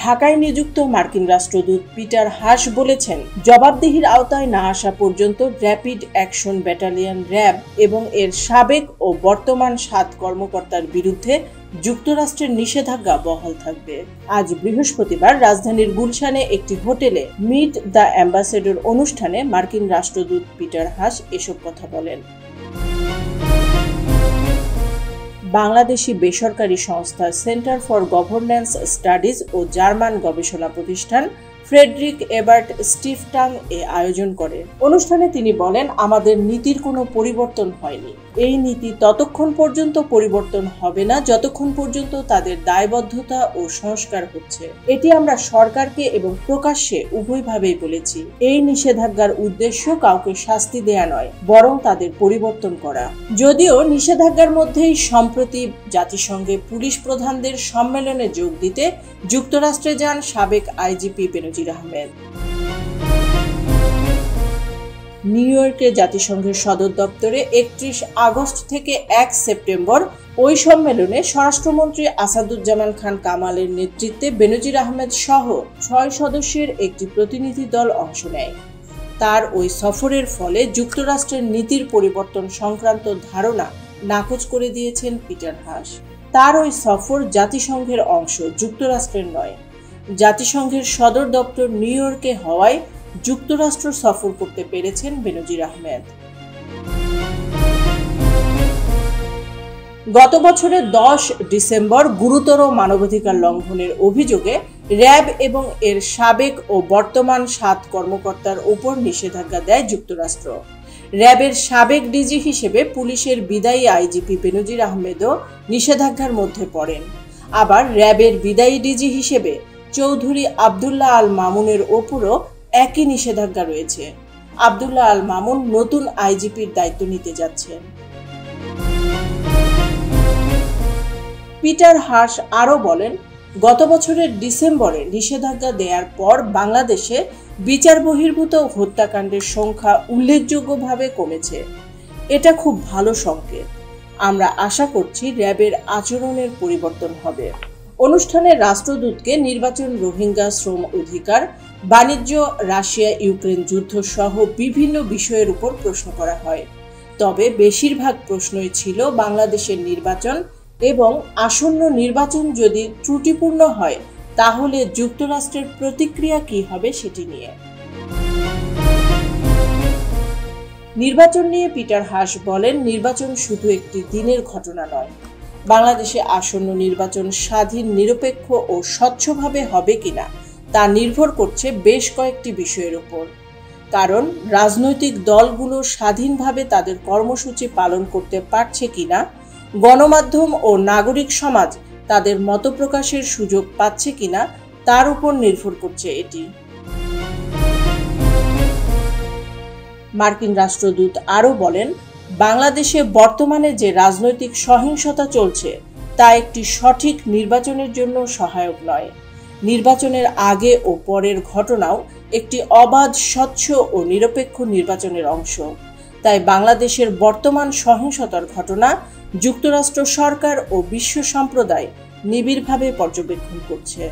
ঢাকায় নিযুক্ত মার্কিন রাষ্ট্রদূত পিটার হাস বলেছেন, জবাবদিহির আওতায় না আসা পর্যন্ত র্যাপিড অ্যাকশন ব্যাটালিয়ন র্যাব এবং এর সাবেক ও বর্তমান সাত কর্মকর্তার বিরুদ্ধে যুক্তরাষ্ট্রের নিষেধাজ্ঞা বহাল থাকবে। আজ বৃহস্পতিবার রাজধানীর গুলশানে একটি হোটেলে মিট দ্য অ্যাম্বাসেডর অনুষ্ঠানে মার্কিন রাষ্ট্রদূত পিটার হাস এসব কথা বলেন। বাংলাদেশি বেসরকারি সংস্থা সেন্টার ফর গভর্নেন্স স্টাডিজ ও জার্মান গবেষণা প্রতিষ্ঠান ফ্রেডরিক এবার্ট স্টিফটাং এ আয়োজন করে। অনুষ্ঠানে তিনি বলেন, আমাদের নীতির কোনো পরিবর্তন হয়নি। এই নীতি ততক্ষণ পর্যন্ত পরিবর্তন হবে না, যতক্ষণ পর্যন্ত তাদের দায়বদ্ধতা ও সংস্কার হচ্ছে। এটি আমরা সরকারকে এবং প্রকাশ্যে উভয়ভাবেই বলেছি। এই নিষেধাজ্ঞার উদ্দেশ্য কাউকে শাস্তি দেয়া নয়, বরং তাদের পরিবর্তন করা। যদিও নিষেধাজ্ঞার মধ্যেই সম্প্রতি জাতিসংঘে পুলিশ প্রধানদের সম্মেলনে যোগ দিতে যুক্তরাষ্ট্রে যান সাবেক আইজিপি বেনজির আহমেদ নিউ ইয়র্কে জাতিসংঘের সদর দপ্তরে একত্রিশ আগস্ট থেকে এক সেপ্টেম্বর ওই সম্মেলনে স্বরাষ্ট্রমন্ত্রী আসাদুজ্জামান খান কামালের নেতৃত্বে বেনজির আহমেদ সহ ছয় সদস্যের একটি প্রতিনিধি দল অংশ নেয়। তার ওই সফরের ফলে যুক্তরাষ্ট্রের নীতির পরিবর্তন সংক্রান্ত ধারণা নাকচ করে দিয়েছেন পিটার হাস। তার ওই সফর জাতিসংঘের অংশ, যুক্তরাষ্ট্রের নয়। জাতিসংঘের সদর দপ্তর নিউ ইয়র্কে হওয়ায় যুক্তরাষ্ট্র সফর করতে পেরেছেন বেনজির আহমেদ। গত বছরের দশ ডিসেম্বর গুরুতর মানবাধিকার লঙ্ঘনের অভিযোগে র্যাব এবং এর সাবেক ও বর্তমান সাত কর্মকর্তার উপর নিষেধাজ্ঞা দেয় যুক্তরাষ্ট্র। র্যাবের সাবেক ডিজি হিসেবে পুলিশের বিদায়ী আইজিপি বেনজির আহমেদও নিষেধাজ্ঞার মধ্যে পড়েন। আবার র্যাবের বিদায়ী ডিজি হিসেবে চৌধুরী আবদুল্লাহ আল মামুনের ওপরও একই নিষেধাজ্ঞা রয়েছে। আবদুল্লাহ আল মামুন নতুন আইজিপির দায়িত্ব নিতে যাচ্ছেন। পিটার হার্স আরও বলেন, গত বছরের ডিসেম্বরে নিষেধাজ্ঞা দেওয়ার পর বাংলাদেশে বিচার বহির্ভূত হত্যাকাণ্ডের সংখ্যা উল্লেখযোগ্যভাবে কমেছে। এটা খুব ভালো সংকেত। আমরা আশা করছি র্যাবের আচরণের পরিবর্তন হবে। অনুষ্ঠানে রাষ্ট্রদূতকে নির্বাচন রোহিঙ্গা শ্রম অধিকার, বাণিজ্য, রাশিয়া, ইউক্রেন যুদ্ধ সহ বিভিন্ন বিষয়ের উপর প্রশ্ন করা হয়। তবে বেশিরভাগ প্রশ্নই ছিল বাংলাদেশের নির্বাচন এবং আসন্ন নির্বাচন যদি ত্রুটিপূর্ণ হয়, তাহলে যুক্তরাষ্ট্রের প্রতিক্রিয়া কি হবে সেটি নিয়ে। নির্বাচন নিয়ে পিটার হাস বলেন, নির্বাচন শুধু একটি দিনের ঘটনা নয় বাংলাদেশে আসন্ন নির্বাচন স্বাধীন, নিরপেক্ষ ও স্বচ্ছভাবে হবে কিনা তা নির্ভর করছে বেশ কয়েকটি বিষয়ের উপর। কারণ, রাজনৈতিক দলগুলো স্বাধীনভাবে তাদের কর্মসূচি পালন করতে পারছে কিনা, গণমাধ্যম ও নাগরিক সমাজ তাদের মত প্রকাশের সুযোগ পাচ্ছে কিনা তার উপর নির্ভর করছে এটি। মার্কিন রাষ্ট্রদূত আরও বলেন বাংলাদেশে বর্তমানে যে রাজনৈতিক সহিংসতা চলছে, তা একটি সঠিক নির্বাচনের জন্য সহায়ক নয়। নির্বাচনের আগে ও পরের ঘটনাও একটি অবাধ, স্বচ্ছ ও নিরপেক্ষ নির্বাচনের অংশ। তাই বাংলাদেশের বর্তমান সহিংসতার ঘটনা যুক্তরাষ্ট্র সরকার ও বিশ্ব সম্প্রদায় নিবিড়ভাবে পর্যবেক্ষণ করছে।